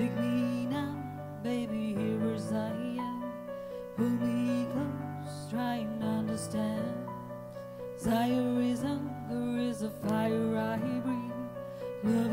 Take me now, baby, here as I am. Pull me close, try and understand. Desire is hunger, is a fire I breathe. Love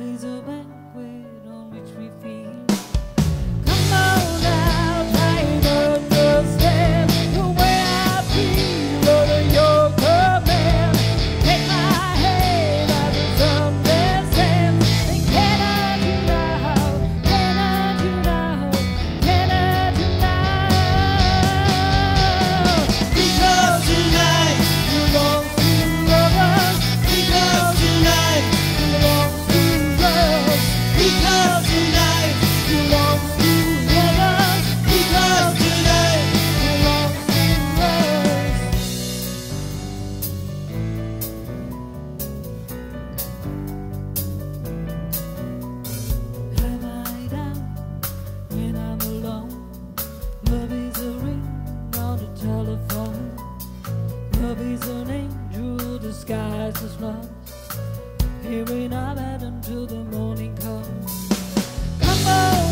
Here in our bed until the morning comes. Come on.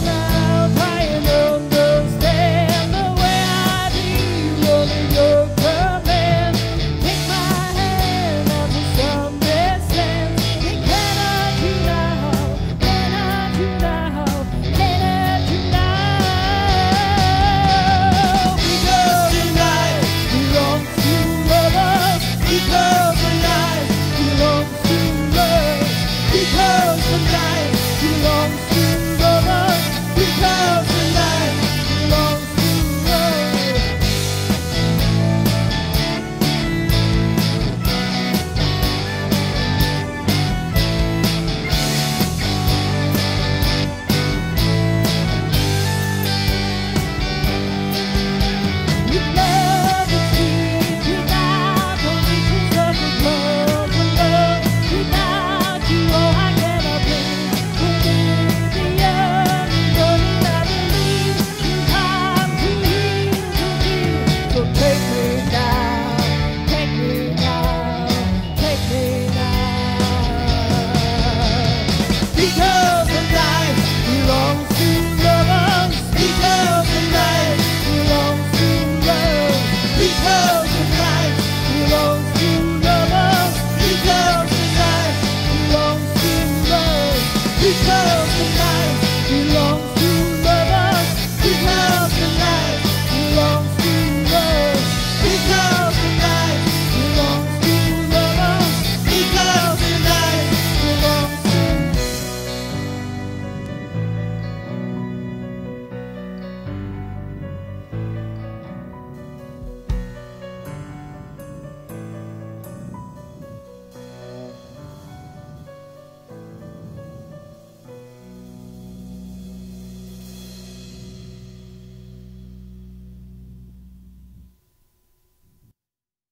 because